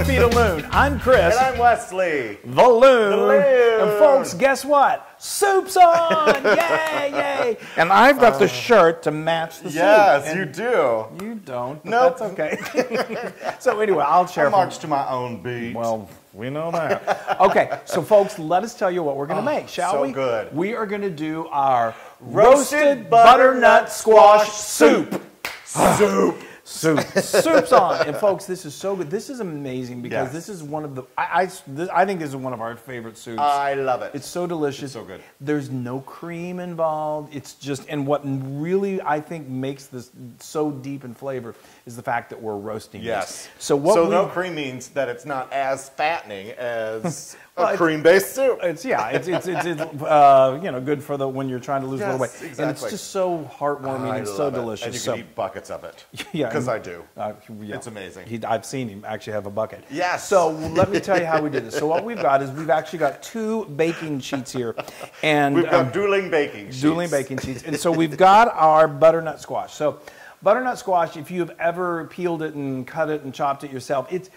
Four Feet of Loon. I'm Kris. And I'm Wesley. the Loon. The Loon. And folks, guess what? Soup's on! yay, yay! And I've got the uh, shirt to match the Yes, soup. Yes, you do. You don't. No, Nope. That's okay. so anyway, I'll share. I from- to my own beat. Well, we know that. okay, so folks, let us tell you what we're going to oh, make, shall so we? good. We are going to do our Roasted roasted, butternut butternut squash soup. Soup. Soup. Soup's on. And folks, this is so good. This is amazing because Yes. this is one of the, I, I, this, I think this is one of our favorite soups. I love it. It's so delicious. so good. There's no cream involved. It's just, and what really I think makes this so deep in flavor is the fact that we're roasting yes. this. So what So we, no cream means that it's not as fattening as Well, a cream-based soup. It's yeah, it's it's, it's, it's uh, you know good for the when you're trying to lose a little weight, Yes, and it's just so heartwarming I and so it. delicious. And you so can eat buckets of it. yeah, Because I do. Uh, yeah. It's amazing. He, I've seen him actually have a bucket. Yes. So let me tell you how we did this. So what we've got is we've actually got two baking sheets here, and We've got um, dueling baking sheets. dueling baking sheets, and so we've got our butternut squash. So butternut squash, if you've ever peeled it and cut it and chopped it yourself, it's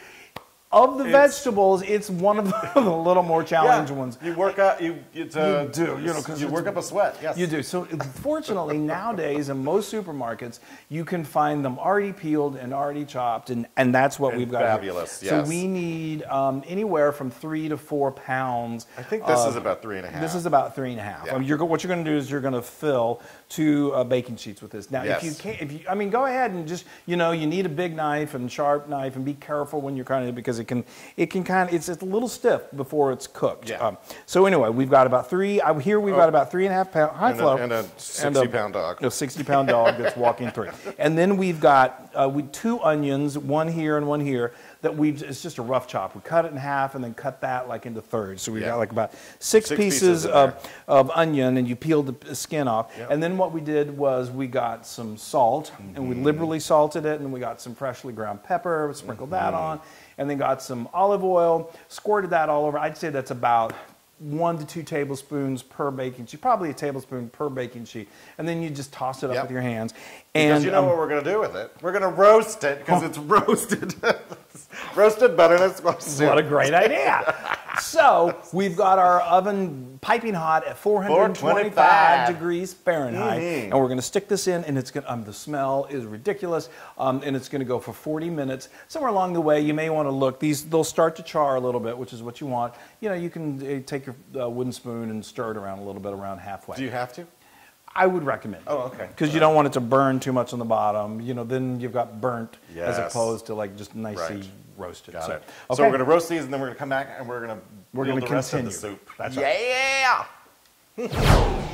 of the It's- vegetables, it's one of the little more Yeah, challenging ones. You work out. You it's a, You do, you know, 'cause you work up a sweat. Yes, You do. So fortunately, nowadays in most supermarkets, you can find them already peeled and already chopped, and, and that's what And we've got. here. fabulous, So yes. we need um, anywhere from three to four pounds. I think this of- is about three and a half. This is about three and a half. Yeah. I mean, you're, what you're going to do is you're going to fill two uh, baking sheets with this. Now, if you can't, if you, I mean, go ahead and just, you know, you need a big knife and sharp knife, and be careful when you're cutting it because it can, it can kind of, it's, it's a little stiff before it's cooked. Yeah. Um, so anyway, we've got about three. Uh, here we've got about three and a half pound high And a- flow and a 60-pound dog. A 60 pound dog that's walking through. And then we've got uh, we, two onions, one here and one here. That we it's just a rough chop. We cut it in half and then cut that like into thirds. So we've Yeah. got like about six, Six pieces, pieces of, of onion, and you peeled the skin off. Yep. And then what we did was we got some salt, and Mm-hmm. we liberally salted it, and we got some freshly ground pepper, sprinkled that Mm-hmm. on, and then got some olive oil, squirted that all over. I'd say that's about one to two tablespoons per baking sheet, probably a tablespoon per baking sheet, and then you just toss it up Yep. with your hands. Because And you know um, what we're going to do with it? We're going to roast it because it's roasted. roasted butternut squash soup. What a great idea. so we've got our oven piping hot at 425 425 degrees Fahrenheit, Mhm. and we're going to stick this in, and it's going. Um, the smell is ridiculous, um, and it's going to go for 40 minutes. Somewhere along the way, you may want to look. These they'll start to char a little bit, which is what you want. You know, you can uh, take your uh, wooden spoon and stir it around a little bit, around halfway. Do you have to? I would recommend. Oh, okay. Because you don't want it to burn too much on the bottom. You know, then you've got burnt as Yes. opposed to like just nicely Right. roasted. Got so, it. So we're going to roast these and then we're going to come back and we're going to We're build gonna the rest of the soup. That's right. yeah.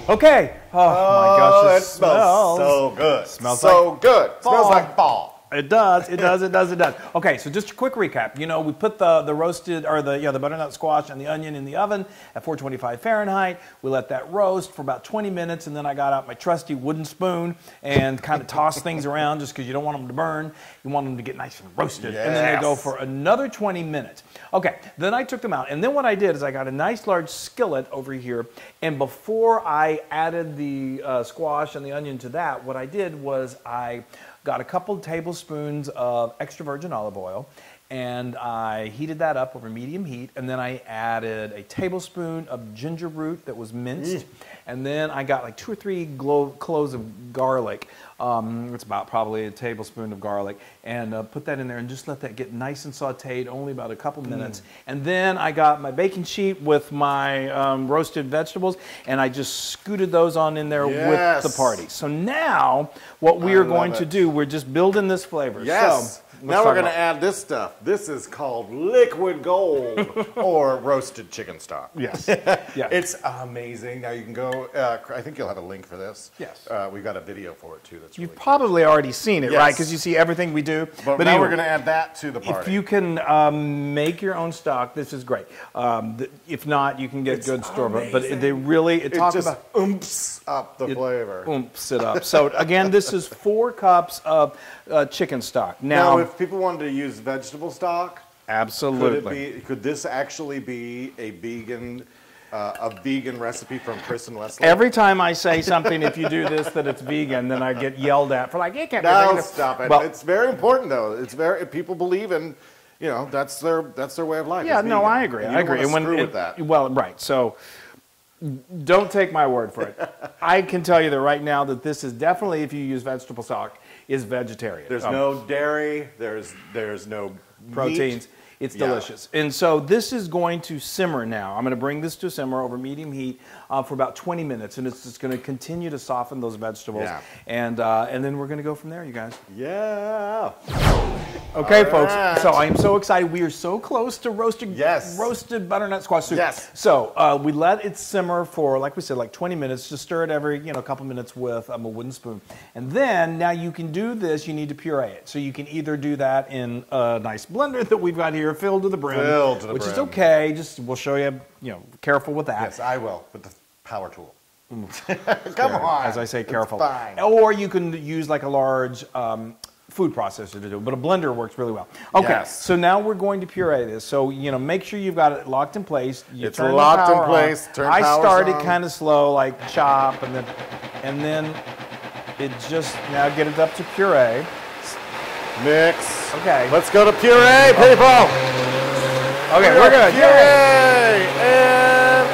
Okay. Oh, my gosh, Oh, it smells so good. Smells so good. Smells like fall. It does. It does. It does. It does. Okay, so just a quick recap. You know, we put the the roasted or the yeah the butternut squash and the onion in the oven at 425 Fahrenheit. We let that roast for about 20 minutes, and then I got out my trusty wooden spoon and kind of tossed things around just because you don't want them to burn. You want them to get nice and roasted, and then they go for another 20 minutes. Okay, then I took them out, and then what I did is I got a nice large skillet over here, and before I added the uh, squash and the onion to that, what I did was I got a couple tablespoons of extra virgin olive oil and I heated that up over medium heat and then I added a tablespoon of ginger root that was minced. And then I got like two or three cloves of garlic um, it's about probably a tablespoon of garlic and uh, put that in there and just let that get nice and sauteed only about a couple minutes. And then I got my baking sheet with my um, roasted vegetables and I just scooted those on in there with the party. So now what we are love going to do we're just building this flavor. Yes. so, now we're going to add this stuff. This is called liquid gold or roasted chicken stock. yes yeah It's amazing. Now you can go. Uh, I think you'll have a link for this. Yes. Uh, we've got a video for it too. That's You've really cool. probably already seen it, Yes. right? Because you see everything we do. But, now anyway, we're going to add that to the party. If you can um, make your own stock, this is great. Um, if not, you can get It's good store bought. But they really it it talks about oomps up the flavor. oomps it up. So again, this is four cups of uh, chicken stock. Now, Now, if people wanted to use vegetable stock, could absolutely. it be? Could this actually be a vegan, uh, a vegan recipe from Kris and Wesley? Every time I say something, if you do this, that it's vegan, then I get yelled at for like, you can't be no, vegan. stop it. Well, it's very important though. It's very people believe in you know, that's their that's their way of life. Yeah, no. I agree. And I agree. wanna when it- with that. Well, right. So don't take my word for it. I can tell you that right now that this is definitely, if you use vegetable stock, is vegetarian. There's Um, no dairy. There's there's no meat. It's Yeah. delicious. And so this is going to simmer now. I'm going to bring this to simmer over medium heat uh, for about 20 minutes, and it's just going to continue to soften those vegetables. Yeah. And uh, and then we're going to go from there, you guys. Yeah. Okay, All folks. right. So I am so excited. We are so close to roasted Yes. roasted butternut squash soup. Yes. So uh, we let it simmer for, like we said, like 20 minutes. Just stir it every you know couple minutes with um, a wooden spoon, and then now you can do this. You need to puree it. So you can either do that in a nice blender that we've got here, filled to the brim, Filled to the which is okay. Just we'll show you. You know, careful with that. Yes, I will with the power tool. Come Come on. As I say, careful. fine. Or you can use like a large um, food processor to do it, but a blender works really well. Okay, Yes. so now we're going to puree this. So, you know, make sure you've got it locked in place. You It's locked in power on. turn I started kind of slow, like chop, and then, and then it just, now get it up to puree. Mix. Okay. Let's go to puree, people. Okay, we're good. Yay! Puree and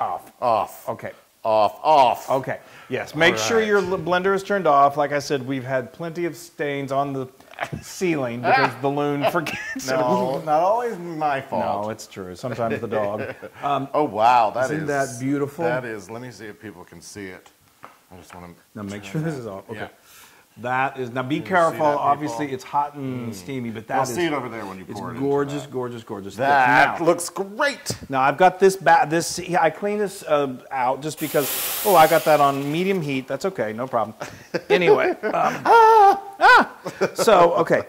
Off. off, Okay. off, off. Okay. Yes. Make sure your blender is turned off. Like I said, we've had plenty of stains on the ceiling because the loon forgets. No, not always my fault. No, it's true. Sometimes the dog. Um, Oh wow, that Isn't is- that beautiful? That is. Let me see if people can see it. I just want to. now make sure this is off. Okay. Yeah. That is now. Be careful. Obviously, it's hot and steamy, but that I'll is see it over there when you it's pour it. gorgeous, gorgeous, gorgeous. that. now, looks great. now I've got this ba- this yeah, I clean this uh, out just because. Oh, I got that on medium heat. That's okay, no problem. Anyway, um, ah, so okay.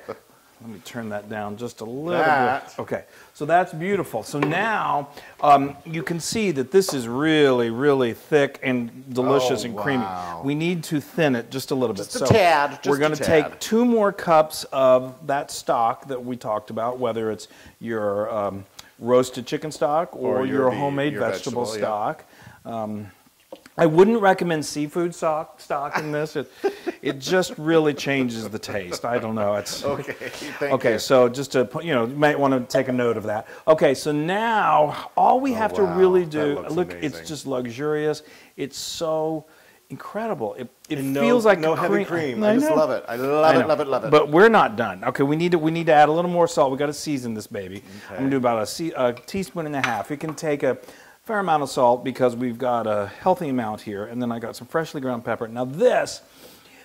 Let me turn that down just a little That. bit. Okay, so that's beautiful. So now um, you can see that this is really, really thick and delicious Oh, and creamy. wow. We need to thin it just a little Just bit. a so tad, just we're going to take two more cups of that stock that we talked about, whether it's your um, roasted chicken stock or, Or your your, homemade your vegetable, vegetable, stock. Um, I wouldn't recommend seafood stock, stock in this. It, it just really changes the taste. I don't know. It's Okay. Thank okay. you. So just to put- you know, you might want to take a note of that. Okay. So now all we oh, have to Oh, wow. really do look. amazing. It's just luxurious. It's so incredible. It, it no- feels like no heavy cream. cream. I just know. love it. I love I it, love it, love it. But we're not done. Okay, we need to we need to add a little more salt. We got to season this baby. Okay. I'm gonna do about a, a teaspoon and a half. It can take a fair amount of salt because we've got a healthy amount here, and then I got some freshly ground pepper. Now this.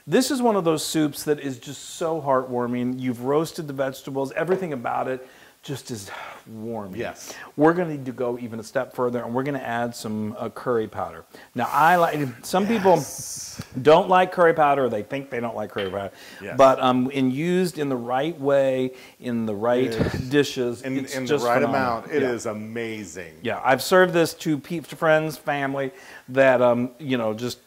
This is one of those soups that is just so heartwarming. You've roasted the vegetables, everything about it just as warm. Yes. We're going to need to go even a step further, and we're going to add some uh, curry powder. Now, I like some people don't like curry powder, or they think they don't like curry powder. Yes. But um, in used in the right way, in the right Yes. dishes, in, it's in the right phenomenal. amount, it is yeah. amazing. Yeah, I've served this to friends, family that um, you know just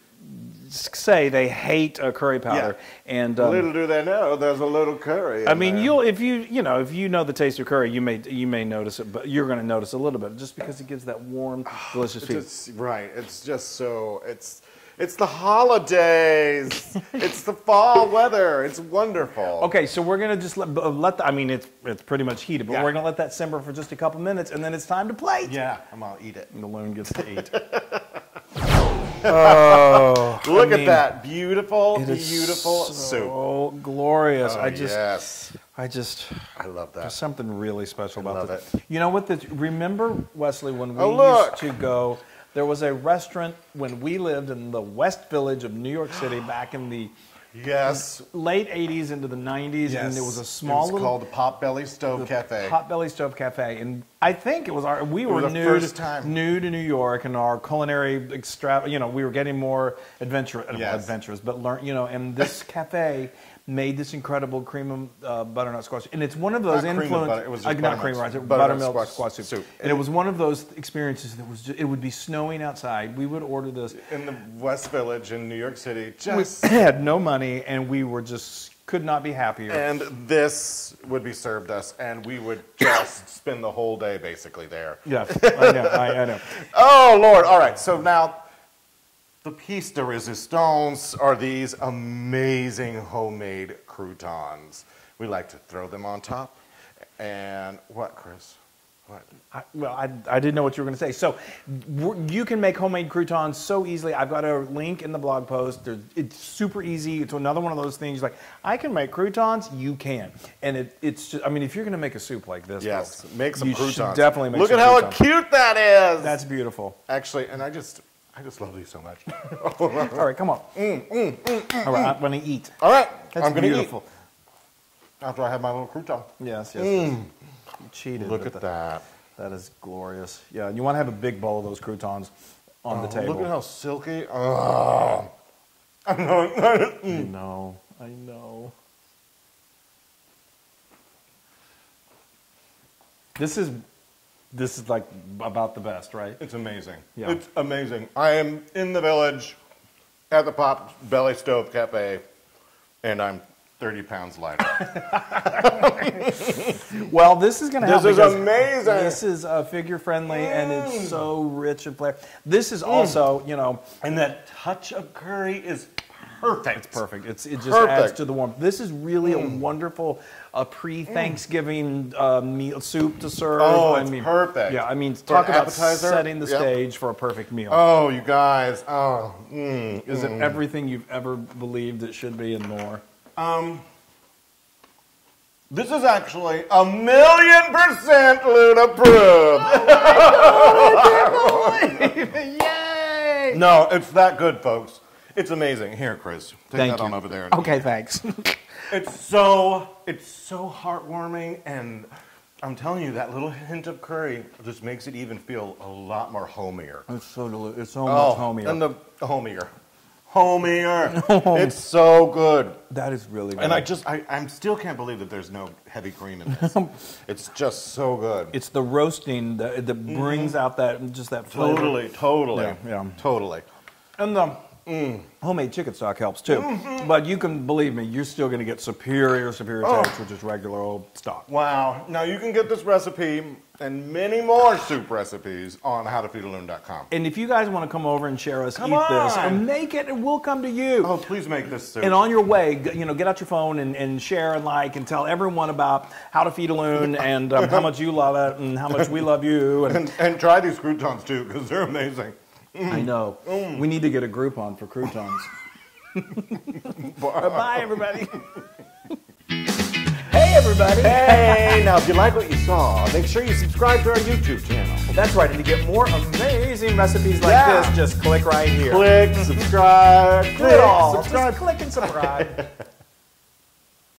say they hate uh, curry powder, and um, Little do they know, there's a little curry. I mean, there. you'll if you you know if you know the taste of curry, you may you may notice it, but you're going to notice a little bit just because it gives that warm, delicious It's feel. right. It's just so. It's it's the holidays. it's the fall weather. It's wonderful. Okay, so we're gonna just let, let the, I mean, it's it's pretty much heated, but Yeah. we're gonna let that simmer for just a couple minutes, and then it's time to plate. Yeah, I'm gonna eat it. And the loon gets to eat. Oh. Look mean, at that beautiful, beautiful so soup. glorious. Oh, I just, yes, I just, I love that. there's something really special about love this. it. You know what? The, remember Wesley when we Oh, used to go? There was a restaurant when we lived in the West Village of New York City back in the Yes, late 80s into the 90s, yes. and there was a small It was little called the Potbelly Stove the Cafe. Potbelly Stove Cafe, and I think it was our. We were the new, first to, time. new to New York, and our culinary extra. You know, we were getting more adventurous, Yes. adventurous, but learn. You know, and this cafe made this incredible cream of uh, butternut squash, and it's one of those Not cream of influence. butter, it was uh, just not cream, right? butternut Buttermilk squash squash, soup. soup. and it was one of those experiences that was. Just, it would be snowing outside. We would order this. in the West Village in New York City. We had no money, and we were just could not be happier. and this would be served us, and we would just spend the whole day basically there. yeah, I know, I, I know. Oh Lord! All right, so now the piece de resistance are these amazing homemade croutons. We like to throw them on top, And what, Kris? What? I, well, I, I didn't know what you were going to say. So you can make homemade croutons so easily. I've got a link in the blog post. There's, it's super easy. It's another one of those things like I can make croutons. You can, and it, it's just. I mean, if you're going to make a soup like this, Yes, folks, make some croutons. definitely make. Look at how croutons. cute that is. That's beautiful. actually, and I just, I just love these so much. All right, come on. Mm, mm, mm, All right, I'm going to eat. All right, That's I'm gonna eat after I have my little crouton. Yes, yes. yes. You cheated. Look at the- that. That is glorious. Yeah, and you want to have a big bowl of those croutons on the Oh, table. Look at how silky. Oh. I know. I know. This is this is like about the best, right? It's amazing. Yeah. It's amazing. I am in the village at the Pop Belly Stove Cafe, and I'm 30 pounds lighter. Well, this is going to help. This is amazing. This is uh, figure friendly and it's mm. so rich and flavor. This is mm. also, you know, and that touch of curry is perfect. It's perfect. It's it just Perfect. adds to the warmth. This is really a mm. wonderful uh, pre-Thanksgiving uh, meal soup to serve. Oh, I mean, perfect. Yeah, I mean, talk about appetizer, setting the yep. stage for a perfect meal. Oh, you guys. Oh, mm, Is it everything you've ever believed it should be and more? Um, This is actually a million percent Loon approved. Yay! no, it's that good, folks. It's amazing. Here, Kris, take Thank that you. on over there. Okay, thanks. It's so it's so heartwarming, and I'm telling you, that little hint of curry just makes it even feel a lot more homier. it's so deli- It's so Oh, much homier. and the homier, homier. it's so good. that is really good. And I just, I, I still can't believe that there's no heavy cream in this. it's just so good. it's the roasting that, that brings mm-hmm. out that just that flavor. totally, totally, Yeah, yeah. totally. And the homemade chicken stock helps too. But you can believe me, you're still going to get superior, superior Oh. taste with just regular old stock. Wow. Now you can get this recipe and many more soup recipes on howtofeedaloon.com. And if you guys want to come over and share us, Come eat this, on. and make it, and we'll come to you. Oh, please make this soup. And on your way, you know, get out your phone and, and share and like and tell everyone about how to feed a loon and um, how much you love it and how much we love you. And and, and try these croutons too, because they're amazing. I mm. know mm. we need to get a group on for croutons. Bye, everybody. hey, everybody. Hey, now if you like what you saw, make sure you subscribe to our YouTube channel. That's right. And to get more amazing recipes like Yeah. this, just click right here. Click, subscribe, Do click, it all. subscribe. Just click and subscribe.